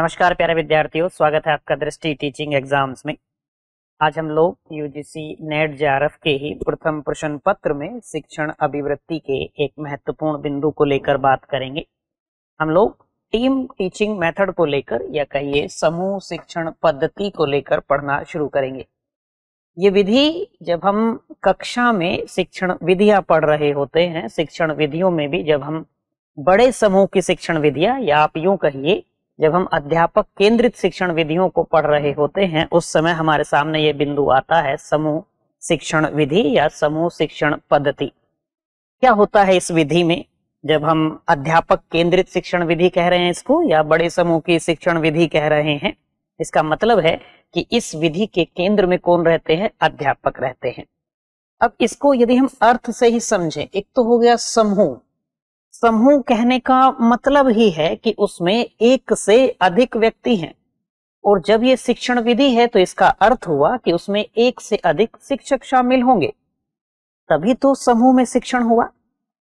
नमस्कार, प्यारे विद्यार्थियों। स्वागत है आपका दृष्टि टीचिंग एग्ज़ाम्स में। आज हम लोग यूजीसी नेट जेआरएफ के ही प्रथम प्रश्न पत्र में शिक्षण अभिवृत्ति के एक महत्वपूर्ण बिंदु को लेकर बात करेंगे। हम लोग टीम टीचिंग मेथड को लेकर या कहिए समूह शिक्षण पद्धति को लेकर पढ़ना शुरू करेंगे। ये विधि, जब हम कक्षा में शिक्षण विधियाँ पढ़ रहे होते हैं, शिक्षण विधियों में भी जब हम बड़े समूह की शिक्षण विधियाँ, या आप यूँ कहिए जब हम अध्यापक केंद्रित शिक्षण विधियों को पढ़ रहे होते हैं, उस समय हमारे सामने ये बिंदु आता है, समूह शिक्षण विधि या समूह शिक्षण पद्धति। क्या होता है इस विधि में? जब हम अध्यापक केंद्रित शिक्षण विधि कह रहे हैं इसको, या बड़े समूह की शिक्षण विधि कह रहे हैं, इसका मतलब है कि इस विधि के केंद्र में कौन रहते हैं? अध्यापक रहते हैं। अब इसको यदि हम अर्थ से ही समझें, एक तो हो गया समूह। समूह कहने का मतलब ही है कि उसमें एक से अधिक व्यक्ति हैं। और जब ये शिक्षण विधि है तो इसका अर्थ हुआ कि उसमें एक से अधिक शिक्षक शामिल होंगे। तभी तो समूह में शिक्षण हुआ।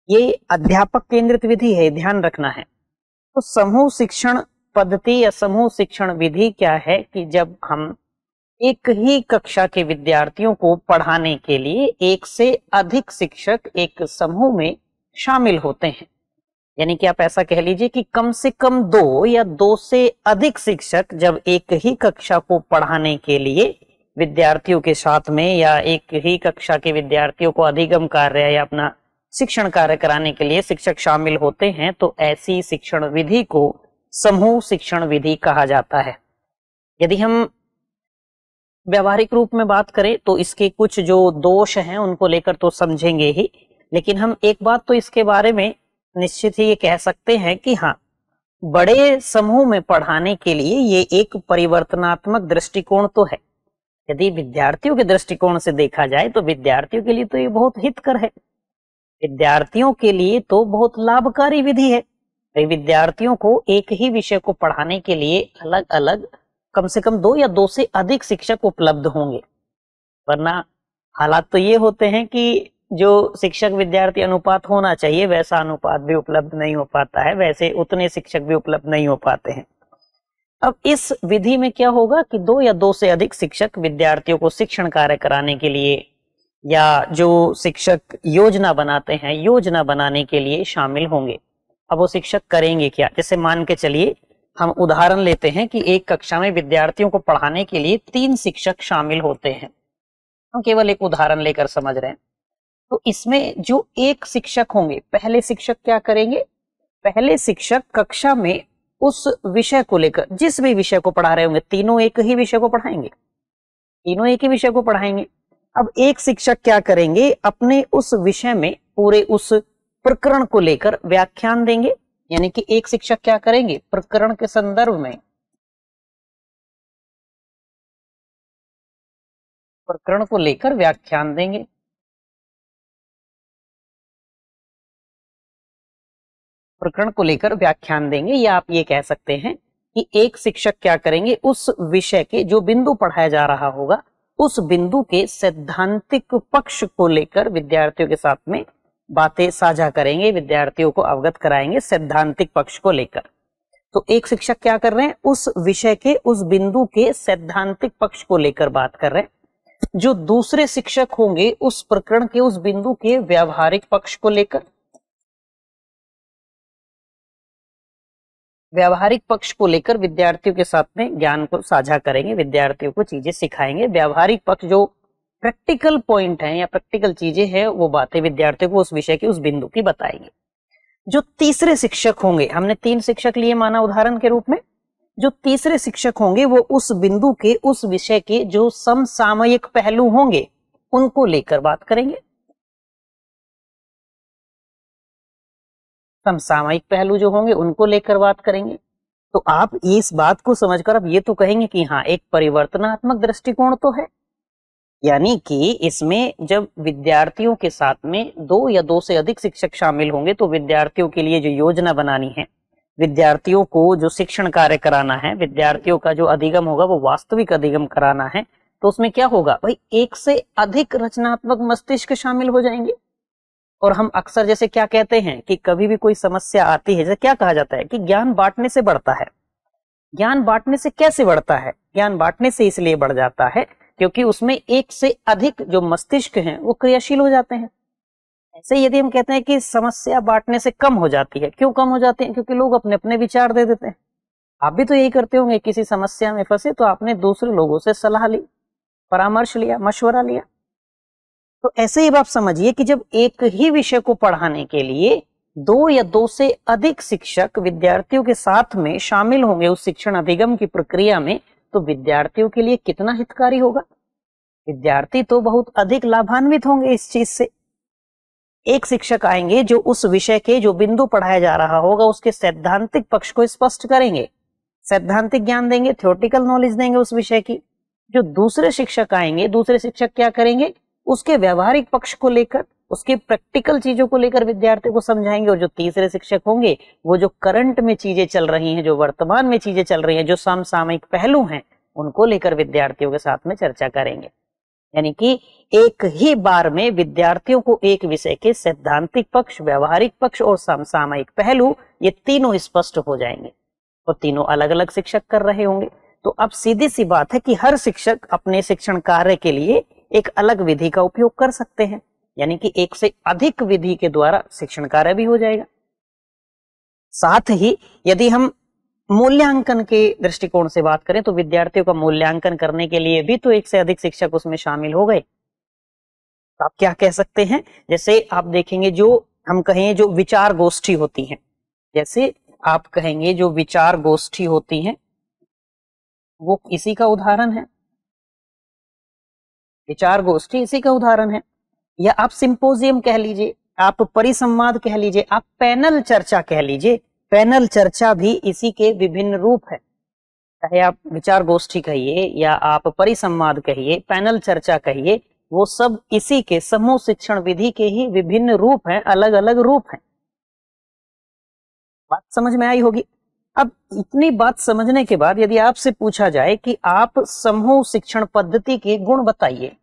ये अध्यापक केंद्रित विधि है, ध्यान रखना है। तो समूह शिक्षण पद्धति या समूह शिक्षण विधि क्या है कि जब हम एक ही कक्षा के विद्यार्थियों को पढ़ाने के लिए एक से अधिक शिक्षक एक समूह में शामिल होते हैं। यानी कि आप ऐसा कह लीजिए कि कम से कम दो या दो से अधिक शिक्षक जब एक ही कक्षा को पढ़ाने के लिए विद्यार्थियों के साथ में या एक ही कक्षा के विद्यार्थियों को अधिगम कार्य या अपना शिक्षण कार्य कराने के लिए शिक्षक शामिल होते हैं तो ऐसी शिक्षण विधि को समूह शिक्षण विधि कहा जाता है। यदि हम व्यवहारिक रूप में बात करें तो इसके कुछ जो दोष हैं, उनको लेकर तो समझेंगे ही। लेकिन हम एक बात तो इसके बारे में निश्चित ही ये कह सकते हैं कि हाँ बड़े समूह में पढ़ाने के लिए ये एक परिवर्तनात्मक दृष्टिकोण तो है। यदि विद्यार्थियों के दृष्टिकोण से देखा जाए तो विद्यार्थियों के लिए तो ये बहुत हितकर है। विद्यार्थियों के लिए तो बहुत लाभकारी विधि है। विद्यार्थियों को एक ही विषय को पढ़ाने के लिए अलग अलग कम से कम दो या दो से अधिक शिक्षक उपलब्ध होंगे। वरना हालात तो ये होते हैं कि जो शिक्षक विद्यार्थी अनुपात होना चाहिए, वैसा अनुपात भी उपलब्ध नहीं हो पाता है, वैसे उतने शिक्षक भी उपलब्ध नहीं हो पाते हैं। अब इस विधि में क्या होगा कि दो या दो से अधिक शिक्षक विद्यार्थियों को शिक्षण कार्य कराने के लिए या जो शिक्षक योजना बनाते हैं, योजना बनाने के लिए शामिल होंगे। अब वो शिक्षक करेंगे क्या? जैसे मान के चलिए, हम उदाहरण लेते हैं कि एक कक्षा में विद्यार्थियों को पढ़ाने के लिए तीन शिक्षक शामिल होते हैं। हम केवल एक उदाहरण लेकर समझ रहे हैं। तो इसमें जो एक शिक्षक होंगे, पहले शिक्षक क्या करेंगे? पहले शिक्षक कक्षा में उस विषय को लेकर, जिस भी विषय को पढ़ा रहे होंगे, तीनों एक ही विषय को पढ़ाएँगे। तीनों एक ही विषय को पढ़ाएँगे। अब एक शिक्षक क्या करेंगे? अपने उस विषय में पूरे उस प्रकरण को लेकर व्याख्यान देंगे। यानी कि एक शिक्षक क्या करेंगे? प्रकरण के संदर्भ में। प्रकरण को लेकर व्याख्यान देंगे। प्रकरण को लेकर व्याख्यान देंगे, या आप ये कह सकते हैं कि एक शिक्षक क्या करेंगे, उस विषय के जो बिंदु पढ़ाया जा रहा होगा, उस बिंदु के सैद्धांतिक पक्ष को लेकर विद्यार्थियों के साथ में बातें साझा करेंगे, विद्यार्थियों को अवगत कराएँगे सैद्धांतिक पक्ष को लेकर। तो एक शिक्षक क्या कर रहे हैं, उस विषय के, उस बिंदु के सैद्धांतिक पक्ष को लेकर बात कर रहे हैं। जो दूसरे शिक्षक होंगे, उस प्रकरण के, उस बिंदु के व्यावहारिक पक्ष को लेकर व्यावहारिक पक्ष को लेकर विद्यार्थियों के साथ में ज्ञान को साझा करेंगे, विद्यार्थियों को चीज़ें सिखाएँगे। व्यावहारिक पक्ष जो प्रैक्टिकल पॉइंट है या प्रैक्टिकल चीज़ें हैं, वो बातें विद्यार्थियों को उस विषय की, उस बिंदु की बताएँगे। जो तीसरे शिक्षक होंगे, हमने तीन शिक्षक लिए माना उदाहरण के रूप में। जो तीसरे शिक्षक होंगे, वो उस बिंदु के, उस विषय के जो समसामयिक पहलू होंगे, उनको लेकर बात करेंगे। समसामयिक पहलू जो होंगे उनको लेकर बात करेंगे। तो आप इस बात को समझकर अब ये तो कहेंगे कि हाँ एक परिवर्तनात्मक दृष्टिकोण तो है। यानी कि इसमें जब विद्यार्थियों के साथ में दो या दो से अधिक शिक्षक शामिल होंगे तो विद्यार्थियों के लिए जो योजना बनानी है, विद्यार्थियों को जो शिक्षण कार्य कराना है, विद्यार्थियों का जो अधिगम होगा वो वास्तविक अधिगम कराना है तो उसमें क्या होगा? भाई, एक से अधिक रचनात्मक मस्तिष्क शामिल हो जाएँगे। और हम अक्सर जैसे क्या कहते हैं कि कभी भी कोई समस्या आती है, जैसे क्या कहा जाता है कि ज्ञान बांटने से बढ़ता है। ज्ञान बांटने से कैसे बढ़ता है? ज्ञान बांटने से इसलिए बढ़ जाता है क्योंकि उसमें एक से अधिक जो मस्तिष्क हैं, वो क्रियाशील हो जाते हैं। ऐसे यदि हम कहते हैं कि समस्या बांटने से कम हो जाती है, क्यों कम हो जाती है? क्योंकि लोग अपने अपने विचार दे देते हैं। आप भी तो यही करते होंगे, किसी समस्या में फंसे तो आपने दूसरे लोगों से सलाह ली, परामर्श लिया, मशवरा लिया। तो ऐसे ही आप समझिए कि जब एक ही विषय को पढ़ाने के लिए दो या दो से अधिक शिक्षक विद्यार्थियों के साथ में शामिल होंगे उस शिक्षण अधिगम की प्रक्रिया में तो विद्यार्थियों के लिए कितना हितकारी होगा? विद्यार्थी तो बहुत अधिक लाभान्वित होंगे इस चीज़ से। एक शिक्षक आएँगे जो उस विषय के जो बिंदु पढ़ाया जा रहा होगा, उसके सैद्धांतिक पक्ष को स्पष्ट करेंगे। सैद्धांतिक ज्ञान देंगे, थ्योरेटिकल नॉलेज देंगे उस विषय की। जो दूसरे शिक्षक आएँगे, दूसरे शिक्षक क्या करेंगे? उसके व्यवहारिक पक्ष को लेकर, उसके प्रैक्टिकल चीज़ों को लेकर विद्यार्थियों को समझाएँगे और जो तीसरे शिक्षक होंगे, वो जो करंट में चीज़ें चल रही हैं, जो वर्तमान में चीज़ें चल रही हैं, जो समसामयिक पहलू हैं, उनको लेकर विद्यार्थियों के साथ में चर्चा करेंगे। यानी कि एक ही बार में विद्यार्थियों को एक विषय के सैद्धांतिक पक्ष, व्यवहारिक पक्ष और समसामयिक पहलू, ये तीनों स्पष्ट हो जाएँगे और तीनों अलग अलग शिक्षक कर रहे होंगे। तो अब सीधी सी बात है कि हर शिक्षक अपने शिक्षण कार्य के लिए एक अलग विधि का उपयोग कर सकते हैं, यानी कि एक से अधिक विधि के द्वारा शिक्षण कार्य भी हो जाएगा। साथ ही यदि हम मूल्यांकन के दृष्टिकोण से बात करें तो विद्यार्थियों का मूल्यांकन करने के लिए भी तो एक से अधिक शिक्षक उसमें शामिल हो गए। तो आप क्या कह सकते हैं? जैसे आप देखेंगे जो हम कहें जो विचार गोष्ठी होती हैं, जैसे आप कहेंगे जो विचार गोष्ठी होती हैं, वो इसी का उदाहरण है। विचार गोष्ठी इसी का उदाहरण है। या आप सिंपोजियम कह लीजिए, आप परिसंवाद कह लीजिए, आप पैनल चर्चा कह लीजिए, पैनल चर्चा भी इसी के विभिन्न रूप है। चाहे आप विचार गोष्ठी कहिए या आप परिसंवाद कहिए, पैनल चर्चा कहिए, वो सब इसी के समूह शिक्षण विधि के ही विभिन्न रूप हैं अलग अलग रूप हैं। बात समझ में आई होगी? अब इतनी बात समझने के बाद यदि आपसे पूछा जाए कि आप समूह शिक्षण पद्धति के गुण बताइए।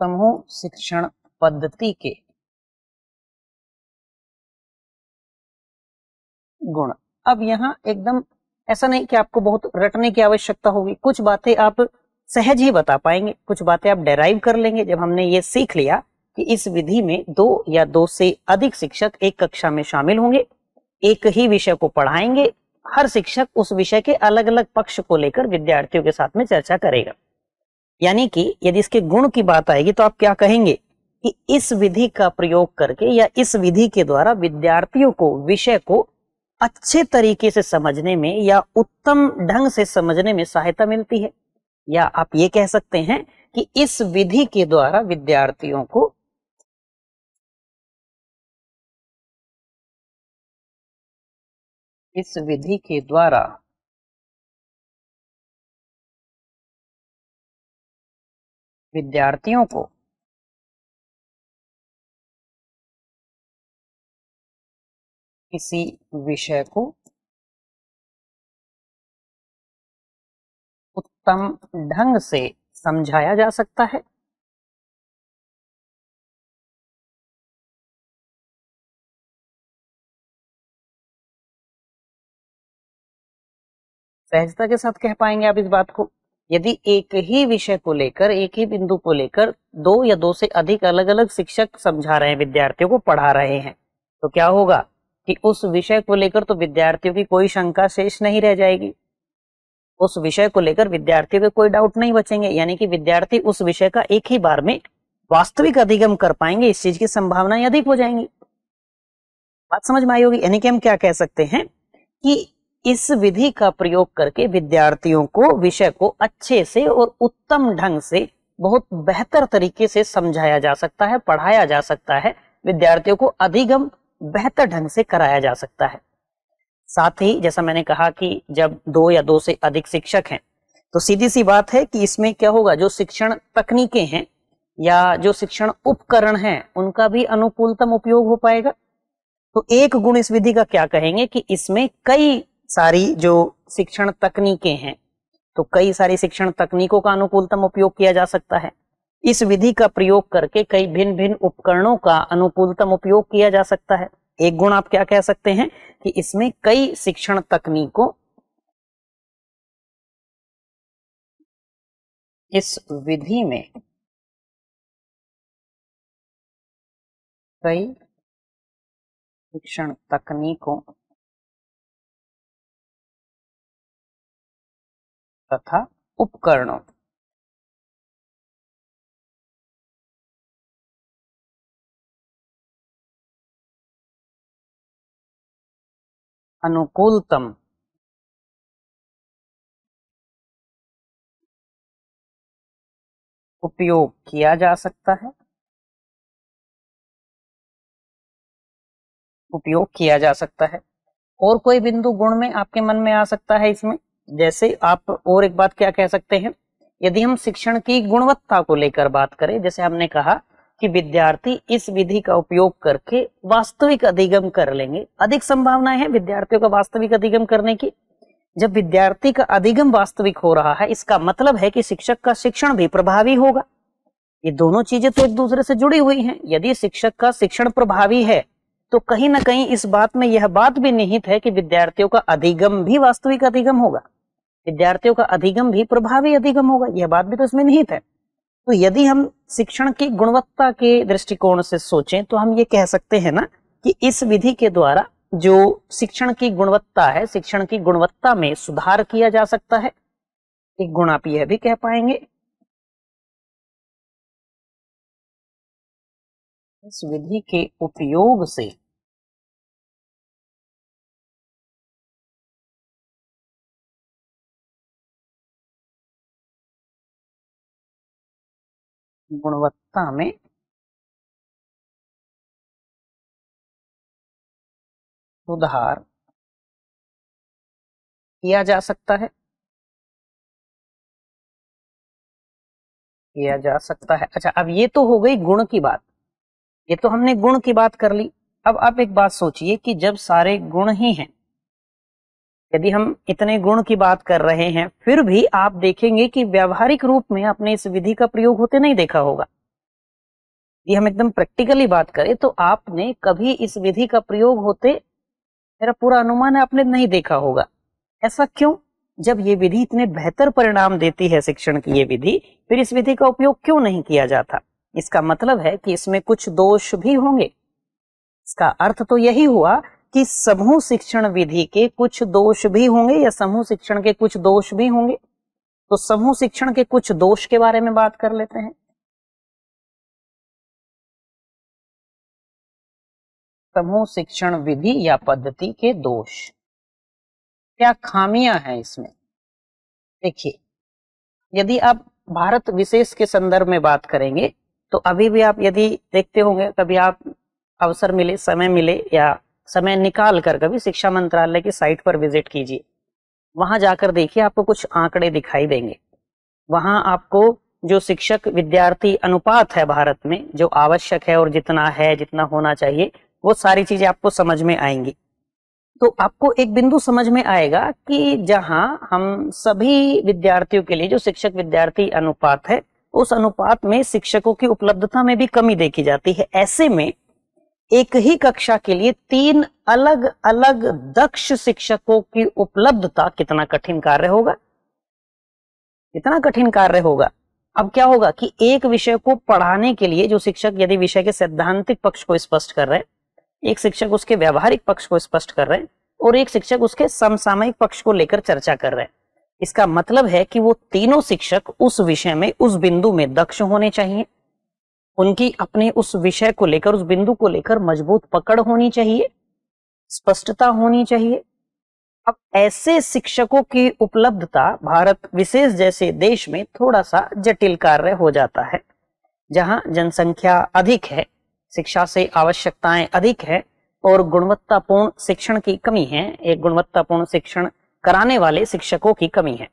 समूह शिक्षण पद्धति के गुण। अब यहाँ एकदम ऐसा नहीं कि आपको बहुत रटने की आवश्यकता होगी। कुछ बातें आप सहज ही बता पाएँगे, कुछ बातें आप डेराइव कर लेंगे जब हमने ये सीख लिया। कि इस विधि में दो या दो से अधिक शिक्षक एक कक्षा में शामिल होंगे, एक ही विषय को पढ़ाएँगे, हर शिक्षक उस विषय के अलग अलग पक्ष को लेकर विद्यार्थियों के साथ में चर्चा करेगा। यानी कि यदि इसके गुण की बात आएगी तो आप क्या कहेंगे कि इस विधि का प्रयोग करके या इस विधि के द्वारा विद्यार्थियों को, विषय को अच्छे तरीके से समझने में या उत्तम ढंग से समझने में सहायता मिलती है? या आप ये कह सकते हैं कि इस विधि के द्वारा विद्यार्थियों को इस विधि के द्वारा विद्यार्थियों को किसी विषय को उत्तम ढंग से समझाया जा सकता है। सहजता के साथ कह पाएँगे आप इस बात को। यदि एक ही विषय को लेकर, एक ही बिंदु को लेकर दो या दो से अधिक अलग अलग शिक्षक समझा रहे हैं, विद्यार्थियों को पढ़ा रहे हैं तो क्या होगा कि उस विषय को लेकर तो विद्यार्थियों की कोई शंका शेष नहीं रह जाएगी। उस विषय को लेकर विद्यार्थियों के कोई डाउट नहीं बचेंगे, यानी कि विद्यार्थी उस विषय का एक ही बार में वास्तविक अधिगम कर पाएँगे, इस चीज़ की संभावनाएँ अधिक हो जाएँगी। बात समझ में आई होगी? यानी कि हम क्या कह सकते हैं कि इस विधि का प्रयोग करके विद्यार्थियों को विषय को अच्छे से और उत्तम ढंग से, बहुत बेहतर तरीके से समझाया जा सकता है, पढ़ाया जा सकता है। विद्यार्थियों को अधिगम बेहतर ढंग से कराया जा सकता है। साथ ही, जैसा मैंने कहा कि जब दो या दो से अधिक शिक्षक हैं तो सीधी सी बात है कि इसमें क्या होगा, जो शिक्षण तकनीकें हैं या जो शिक्षण उपकरण हैं, उनका भी अनुकूलतम उपयोग हो पाएगा। तो एक गुण इस विधि का क्या कहेंगे कि इसमें कई सारी जो शिक्षण तकनीकें हैं तो कई सारी शिक्षण तकनीकों का अनुकूलतम उपयोग किया जा सकता है। इस विधि का प्रयोग करके कई भिन्न भिन्न उपकरणों का अनुकूलतम उपयोग किया जा सकता है। एक गुण आप क्या कह सकते हैं कि इसमें कई शिक्षण तकनीकों इस विधि में कई शिक्षण तकनीकों तथा उपकरणों अनुकूलतम। उपयोग किया जा सकता है। उपयोग किया जा सकता है। और कोई बिंदु गुण में आपके मन में आ सकता है इसमें? जैसे आप और एक बात क्या कह सकते हैं? यदि हम शिक्षण की गुणवत्ता को लेकर बात करें, जैसे हमने कहा कि विद्यार्थी इस विधि का उपयोग करके वास्तविक अधिगम कर लेंगे। अधिक संभावनाएँ है विद्यार्थियों का वास्तविक अधिगम करने की। जब विद्यार्थी का अधिगम वास्तविक हो रहा है, इसका मतलब है कि शिक्षक का शिक्षण भी प्रभावी होगा। ये दोनों चीज़ें तो एक दूसरे से जुड़ी हुई हैं। यदि शिक्षक का शिक्षण प्रभावी है तो कहीं ना कहीं इस बात में यह बात भी निहित है कि विद्यार्थियों का अधिगम भी वास्तविक अधिगम होगा। विद्यार्थियों का अधिगम भी प्रभावी अधिगम होगा, यह बात भी तो इसमें निहित है। तो यदि हम शिक्षण की गुणवत्ता के दृष्टिकोण से सोचें तो हम ये कह सकते हैं ना कि इस विधि के द्वारा जो शिक्षण की गुणवत्ता है, शिक्षण की गुणवत्ता में सुधार किया जा सकता है। एक गुण आप यह भी कह पाएँगे। इस विधि के उपयोग से गुणवत्ता में सुधार किया जा सकता है। किया जा सकता है। अच्छा अब ये तो हो गई गुण की बात। ये तो हमने गुण की बात कर ली। अब आप एक बात सोचिए कि जब सारे गुण ही हैं यदि हम इतने गुण की बात कर रहे हैं, फिर भी आप देखेंगे कि व्यवहारिक रूप में आपने इस विधि का प्रयोग होते नहीं देखा होगा। ये हम एकदम प्रैक्टिकली बात करें तो आपने कभी इस विधि का प्रयोग होते, मेरा पूरा अनुमान है आपने नहीं देखा होगा। ऐसा क्यों? जब ये विधि इतने बेहतर परिणाम देती है शिक्षण की ये विधि, फिर इस विधि का उपयोग क्यों नहीं किया जाता? इसका मतलब है कि इसमें कुछ दोष भी होंगे। इसका अर्थ तो यही हुआ कि समूह शिक्षण विधि के कुछ दोष भी होंगे या समूह शिक्षण के कुछ दोष भी होंगे? तो समूह शिक्षण के कुछ दोष के बारे में बात कर लेते हैं। समूह शिक्षण विधि या पद्धति के दोष। क्या खामियाँ हैं इसमें? देखिए, यदि आप भारत विशेष के संदर्भ में बात करेंगे तो अभी भी आप यदि देखते होंगे, कभी आप अवसर मिले, समय मिले या समय निकाल कर कभी शिक्षा मंत्रालय की साइट पर विज़िट कीजिए। वहाँ जाकर देखिए आपको कुछ आंकड़े दिखाई देंगे। वहाँ आपको जो शिक्षक विद्यार्थी अनुपात है भारत में, जो आवश्यक है और जितना है, जितना होना चाहिए, वो सारी चीज़ें आपको समझ में आएँगी। तो आपको एक बिंदु समझ में आएगा कि जहाँ हम सभी विद्यार्थियों के लिए, जो शिक्षक विद्यार्थी अनुपात है, उस अनुपात में शिक्षकों की उपलब्धता में भी कमी देखी जाती है। ऐसे में एक ही कक्षा के लिए तीन अलग अलग दक्ष शिक्षकों की उपलब्धता कितना कठिन कार्य होगा? कितना कठिन कार्य होगा? अब क्या होगा कि एक विषय को पढ़ाने के लिए जो शिक्षक यदि विषय के सैद्धांतिक पक्ष को स्पष्ट कर रहे हैं, एक शिक्षक उसके व्यवहारिक पक्ष को स्पष्ट कर रहे हैं और एक शिक्षक उसके समसामयिक पक्ष को लेकर चर्चा कर रहे हैं। इसका मतलब है कि वो तीनों शिक्षक उस विषय में उस बिंदु में दक्ष होने चाहिए। उनकी अपने उस विषय को लेकर, उस बिंदु को लेकर मज़बूत पकड़ होनी चाहिए, स्पष्टता होनी चाहिए। अब ऐसे शिक्षकों की उपलब्धता भारत, विशेष जैसे देश में थोड़ा सा जटिल कार्य हो जाता है, जहाँ जनसंख्या अधिक है, शिक्षा से आवश्यकताएँ अधिक है और गुणवत्तापूर्ण शिक्षण की कमी है, एक गुणवत्तापूर्ण शिक्षण कराने वाले शिक्षकों की कमी है।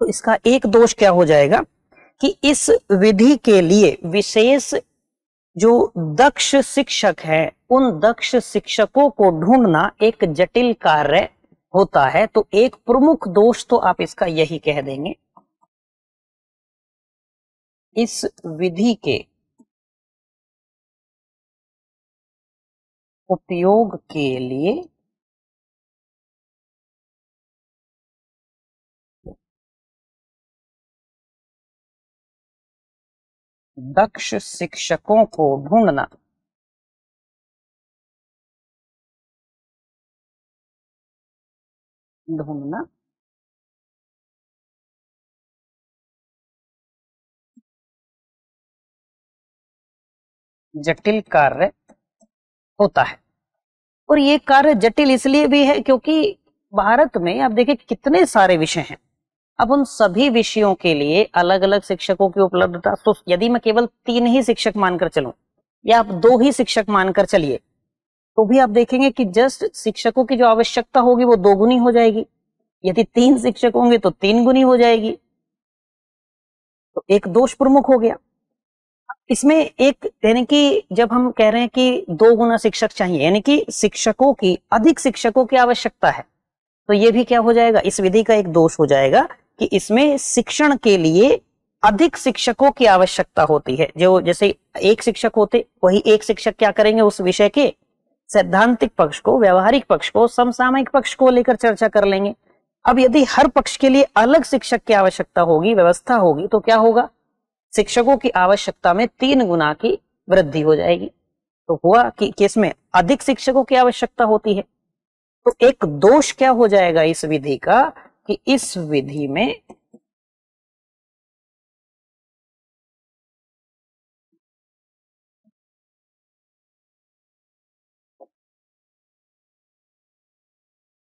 तो इसका एक दोष क्या हो जाएगा? कि इस विधि के लिए विशेष जो दक्ष शिक्षक है, उन दक्ष शिक्षकों को ढूंढना एक जटिल कार्य होता है। तो एक प्रमुख दोष तो आप इसका यही कह देंगे। इस विधि के उपयोग के लिए दक्ष शिक्षकों को ढूंढना ढूंढना जटिल कार्य होता है। और ये कार्य जटिल इसलिए भी है क्योंकि भारत में आप देखिए कितने सारे विषय हैं। अब उन सभी विषयों के लिए अलग अलग शिक्षकों की उपलब्धता तो यदि मैं केवल तीन ही शिक्षक मानकर चलूँ, या आप दो ही शिक्षक मानकर चलिए तो भी आप देखेंगे कि जस्ट शिक्षकों की जो आवश्यकता होगी वो दो गुनी हो जाएगी। यदि तीन शिक्षक होंगे तो तीन गुनी हो जाएगी। तो एक दोष प्रमुख हो गया। इसमें एक, यानी कि जब हम कह रहे हैं कि दो गुना शिक्षक चाहिए, यानी कि शिक्षकों की, अधिक शिक्षकों की आवश्यकता है तो ये भी क्या हो जाएगा? इस विधि का एक दोष हो जाएगा कि इसमें शिक्षण के लिए अधिक शिक्षकों की आवश्यकता होती है। जो जैसे एक शिक्षक होते, वही एक शिक्षक क्या करेंगे उस विषय के? सैद्धांतिक पक्ष को, व्यवहारिक पक्ष को, समसामयिक पक्ष को लेकर चर्चा कर लेंगे। अब यदि हर पक्ष के लिए अलग शिक्षक की आवश्यकता होगी, व्यवस्था होगी तो क्या होगा? शिक्षकों की आवश्यकता में तीन गुना की वृद्धि हो जाएगी। तो हुआ कि केस में अधिक शिक्षकों की आवश्यकता होती है। तो एक दोष क्या हो जाएगा इस विधि का? कि इस विधि में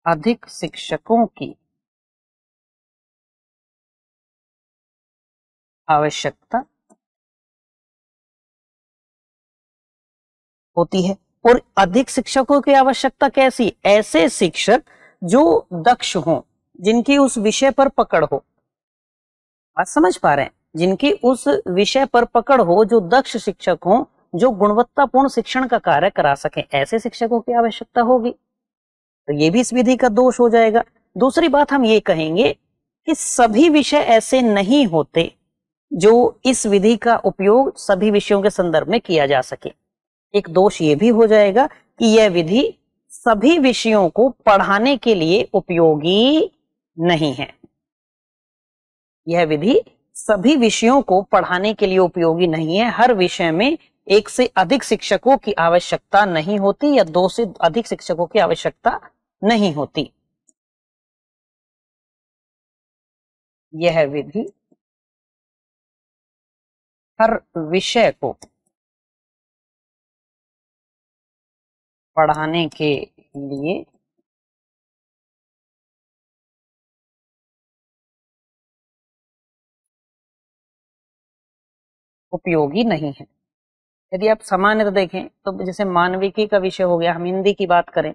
अधिक शिक्षकों की आवश्यकता होती है। और अधिक शिक्षकों की आवश्यकता कैसी? ऐसे शिक्षक जो दक्ष हों। जिनकी उस विषय पर पकड़ हो। बात समझ पा रहे हैं? जिनकी उस विषय पर पकड़ हो, जो दक्ष शिक्षक हो, जो गुणवत्तापूर्ण शिक्षण का कार्य करा सके, ऐसे शिक्षकों की आवश्यकता होगी। तो ये भी इस विधि का दोष हो जाएगा। दूसरी बात हम ये कहेंगे कि सभी विषय ऐसे नहीं होते जो इस विधि का उपयोग सभी विषयों के संदर्भ में किया जा सके। एक दोष ये भी हो जाएगा कि यह विधि सभी विषयों को पढ़ाने के लिए उपयोगी नहीं है। यह विधि सभी विषयों को पढ़ाने के लिए उपयोगी नहीं है। हर विषय में एक से अधिक शिक्षकों की आवश्यकता नहीं होती या दो से अधिक शिक्षकों की आवश्यकता नहीं होती। यह विधि हर विषय को पढ़ाने के लिए उपयोगी नहीं है। यदि आप सामान्य देखें तो जैसे मानविकी का विषय हो गया, हम हिंदी की बात करें,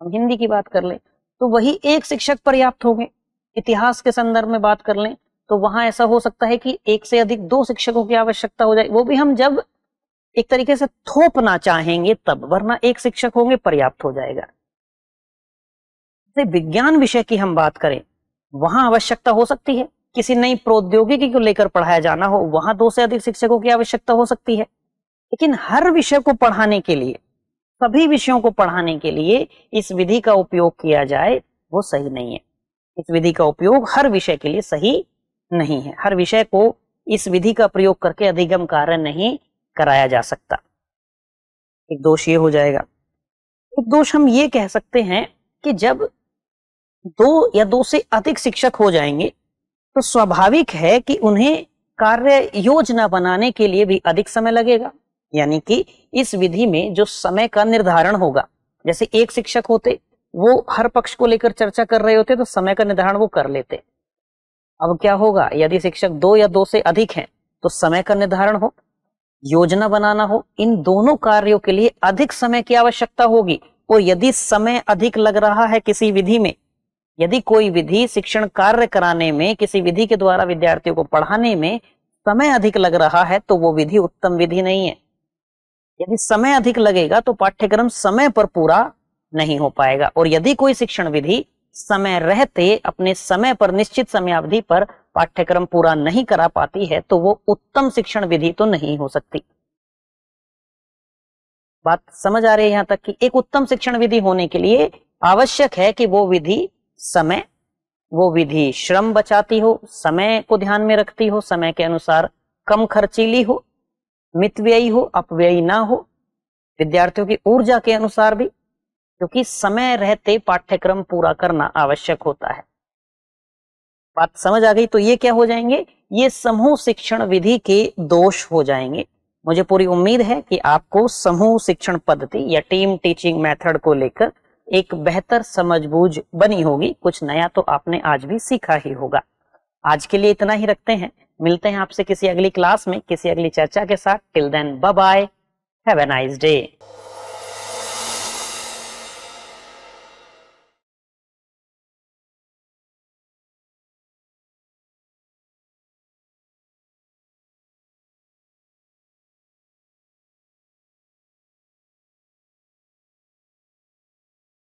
हम हिंदी की बात कर लें तो वही एक शिक्षक पर्याप्त होंगे। इतिहास के संदर्भ में बात कर लें तो वहाँ ऐसा हो सकता है कि एक से अधिक दो शिक्षकों की आवश्यकता हो जाए। वो भी हम जब एक तरीके से थोपना चाहेंगे तब, वरना एक शिक्षक होंगे, पर्याप्त हो जाएगा। विज्ञान विषय की हम बात करें, वहाँ आवश्यकता हो सकती है। किसी नई प्रौद्योगिकी को लेकर पढ़ाया जाना हो, वहाँ दो से अधिक शिक्षकों की आवश्यकता हो सकती है। लेकिन हर विषय को पढ़ाने के लिए, सभी विषयों को पढ़ाने के लिए इस विधि का उपयोग किया जाए, वो सही नहीं है। इस विधि का उपयोग हर विषय के लिए सही नहीं है। हर विषय को इस विधि का प्रयोग करके अधिगम कार्य नहीं कराया जा सकता। एक दोष ये हो जाएगा। एक दोष हम ये कह सकते हैं कि जब दो या दो से अधिक शिक्षक हो जाएँगे तो स्वाभाविक है कि उन्हें कार्य योजना बनाने के लिए भी अधिक समय लगेगा। यानी कि इस विधि में जो समय का निर्धारण होगा, जैसे एक शिक्षक होते, वो हर पक्ष को लेकर चर्चा कर रहे होते तो समय का निर्धारण वो कर लेते। अब क्या होगा? यदि शिक्षक दो या दो से अधिक हैं तो समय का निर्धारण हो, योजना बनाना हो, इन दोनों कार्यों के लिए अधिक समय की आवश्यकता होगी। और यदि समय अधिक लग रहा है किसी विधि में यदि कोई विधि शिक्षण कार्य कराने में, किसी विधि के द्वारा विद्यार्थियों को पढ़ाने में समय अधिक लग रहा है तो वो विधि उत्तम विधि नहीं है। यदि समय अधिक लगेगा तो पाठ्यक्रम समय पर पूरा नहीं हो पाएगा। और यदि कोई शिक्षण विधि समय रहते, अपने समय पर, निश्चित समय अवधि पर पाठ्यक्रम पूरा नहीं करा पाती है तो वो उत्तम शिक्षण विधि तो नहीं हो सकती। बात समझ आ रही है यहाँ तक कि एक उत्तम शिक्षण विधि होने के लिए आवश्यक है कि वो विधि समय, वो विधि श्रम बचाती हो, समय को ध्यान में रखती हो, समय के अनुसार कम खर्चीली हो, मितव्ययी हो, अपव्ययी ना हो। विद्यार्थियों की ऊर्जा के अनुसार भी, क्योंकि समय रहते पाठ्यक्रम पूरा करना आवश्यक होता है। बात समझ आ गई तो ये क्या हो जाएँगे? ये समूह शिक्षण विधि के दोष हो जाएँगे। मुझे पूरी उम्मीद है कि आपको समूह शिक्षण पद्धति या टीम टीचिंग मेथड को लेकर एक बेहतर समझबूझ बनी होगी। कुछ नया तो आपने आज भी सीखा ही होगा। आज के लिए इतना ही रखते हैं। मिलते हैं आपसे किसी अगली क्लास में, किसी अगली चर्चा के साथ। Till then bye have a nice day